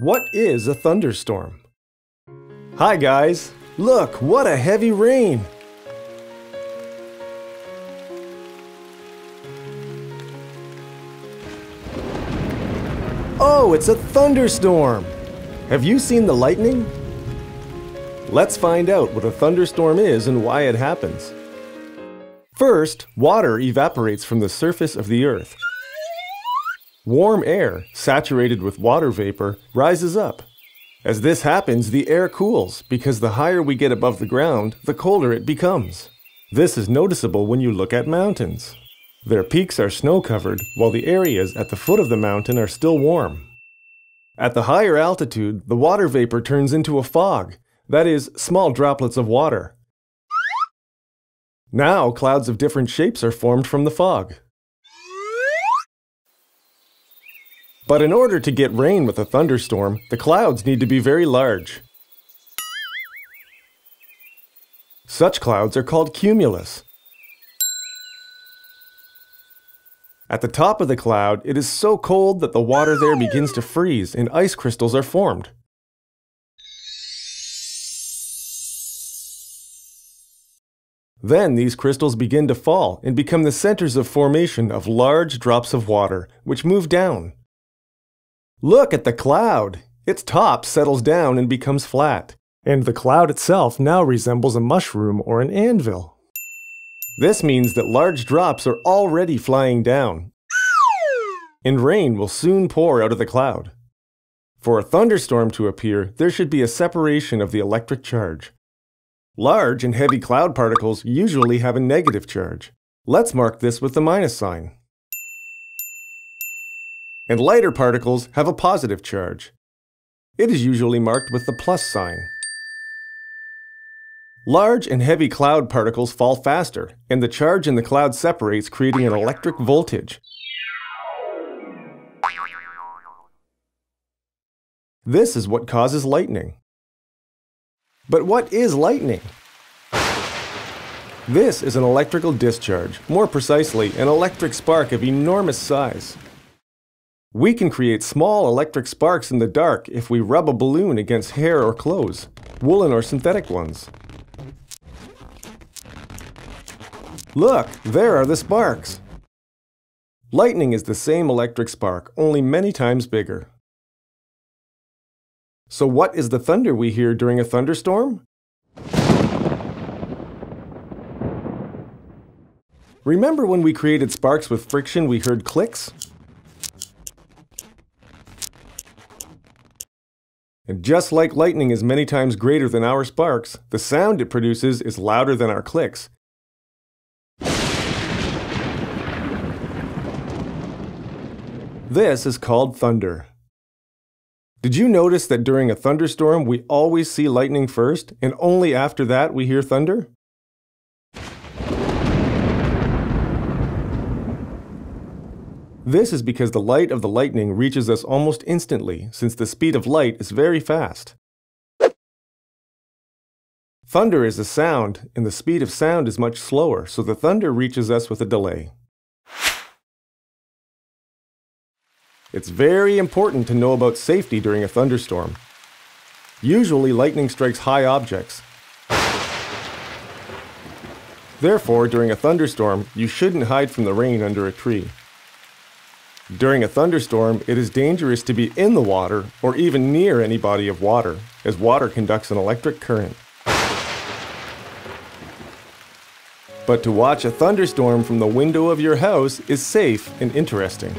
What is a thunderstorm? Hi guys! Look, what a heavy rain! Oh, it's a thunderstorm! Have you seen the lightning? Let's find out what a thunderstorm is and why it happens. First, water evaporates from the surface of the earth. Warm air, saturated with water vapor, rises up. As this happens, the air cools because the higher we get above the ground, the colder it becomes. This is noticeable when you look at mountains. Their peaks are snow covered, while the areas at the foot of the mountain are still warm. At the higher altitude, the water vapor turns into a fog, that is, small droplets of water. Now, clouds of different shapes are formed from the fog. But in order to get rain with a thunderstorm, the clouds need to be very large. Such clouds are called cumulus. At the top of the cloud, it is so cold that the water there begins to freeze and ice crystals are formed. Then these crystals begin to fall and become the centers of formation of large drops of water, which move down. Look at the cloud! Its top settles down and becomes flat, and the cloud itself now resembles a mushroom or an anvil. This means that large drops are already flying down, and rain will soon pour out of the cloud. For a thunderstorm to appear, there should be a separation of the electric charge. Large and heavy cloud particles usually have a negative charge. Let's mark this with the minus sign. And lighter particles have a positive charge. It is usually marked with the plus sign. Large and heavy cloud particles fall faster, and the charge in the cloud separates, creating an electric voltage. This is what causes lightning. But what is lightning? This is an electrical discharge, more precisely, an electric spark of enormous size. We can create small electric sparks in the dark if we rub a balloon against hair or clothes, woolen or synthetic ones. Look, there are the sparks. Lightning is the same electric spark, only many times bigger. So what is the thunder we hear during a thunderstorm? Remember when we created sparks with friction we heard clicks? And just like lightning is many times greater than our sparks, the sound it produces is louder than our clicks, This is called thunder. Did you notice that during a thunderstorm we always see lightning first, and only after that we hear thunder? This is because the light of the lightning reaches us almost instantly, since the speed of light is very fast. Thunder is a sound, and the speed of sound is much slower, so the thunder reaches us with a delay. It's very important to know about safety during a thunderstorm. Usually lightning strikes high objects. Therefore, during a thunderstorm, you shouldn't hide from the rain under a tree. During a thunderstorm, it is dangerous to be in the water or even near any body of water, as water conducts an electric current. But to watch a thunderstorm from the window of your house is safe and interesting.